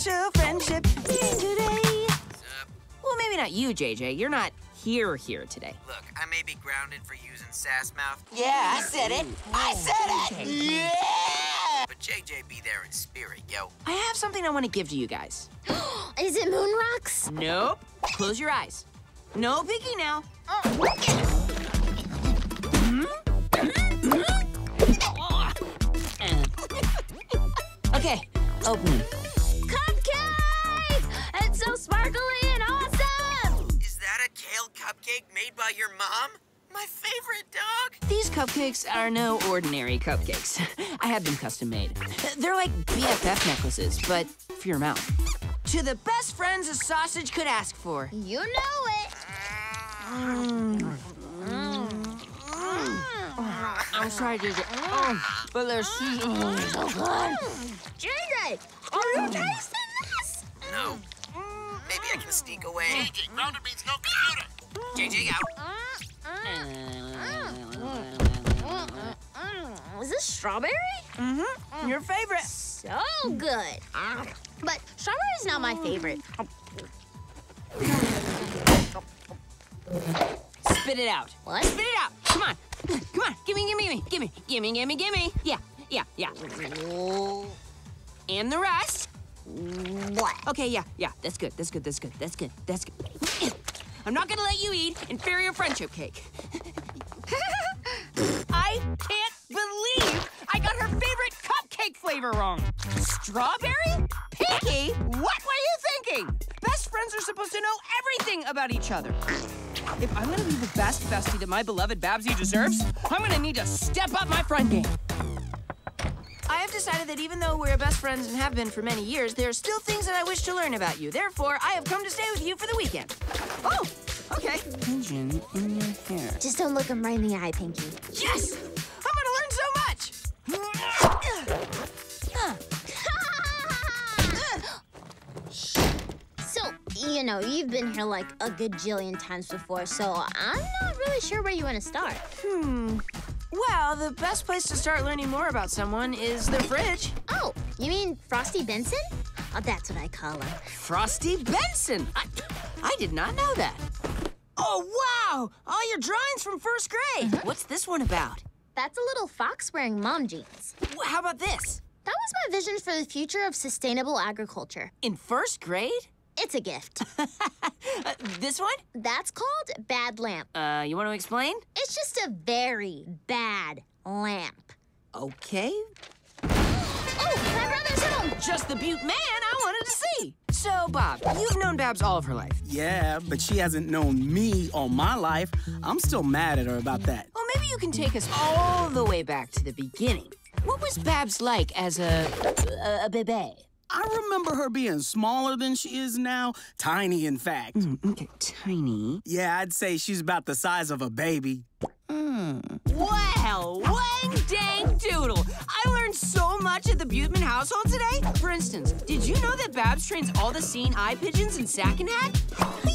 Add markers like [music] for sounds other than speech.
special friendship meeting today. Well, maybe not you, JJ. You're not here here today. Look, I may be grounded for using sass mouth, Yeah, I said it. I said it. Yeah. but JJ be there in spirit, yo. I have something I want to give to you guys. [gasps] Is it moon rocks? Nope. Close your eyes. No peeking now. Oh. [laughs] Okay, open cupcake made by your mom? My favorite dog? These cupcakes are no ordinary cupcakes. I have them custom made. They're like BFF necklaces, but for your mouth. To the best friends a sausage could ask for. You know it. I'm sorry, JJ. Oh, but they're so good. JJ, are you tasting this? No. Maybe I can sneak away. JJ, Grounded means no computer. JJ out. Is this strawberry? Mm-hmm. Your favorite. So good. But strawberry's not my favorite. Spit it out. What? Spit it out. Come on. Come on. Gimme, gimme, gimme, gimme, gimme, gimme, gimme. Yeah, yeah, yeah. And the rest. What? Okay, yeah, yeah. That's good. That's good. That's good. That's good. That's good. I'm not gonna let you eat inferior friendship cake. [laughs] I can't believe I got her favorite cupcake flavor wrong. Strawberry? Pinky? What were you thinking? Best friends are supposed to know everything about each other. If I'm gonna be the best bestie that my beloved Babsy deserves, I'm gonna need to step up my friend game. I have decided that even though we're best friends and have been for many years, there are still things that I wish to learn about you. Therefore, I have come to stay with you for the weekend. Oh, okay. Pigeon in your hair. Just don't look him right in the eye, Pinky. Yes! I'm gonna learn so much! so, you know, you've been here like a gajillion times before, so I'm not really sure where you want to start. Hmm. Well, the best place to start learning more about someone is the fridge. Oh, you mean Frosty Benson? Oh, that's what I call him. Frosty Benson! I, I did not know that. Oh, wow! All your drawings from first grade. Uh-huh. What's this one about? That's a little fox wearing mom jeans. How about this? That was my vision for the future of sustainable agriculture. In first grade? It's a gift. Uh, [laughs] this one? That's called Bad Lamp. Uh, you want to explain? It's just a very bad lamp. Okay. [gasps] Oh, my brother's home! Just the Buteman I wanted to see. So, Bob, you've known Babs all of her life. Yeah, but she hasn't known me all my life. I'm still mad at her about that. Well, maybe you can take us all the way back to the beginning. What was Babs like as a a, a bebe? I remember her being smaller than she is now, tiny, in fact. Mm, okay, tiny. Yeah, I'd say she's about the size of a baby. Hmm. Well, wang dang doodle! I learned so much at the Buteman household today. For instance, did you know that Babs trains all the seeing eye pigeons in Sackenhack?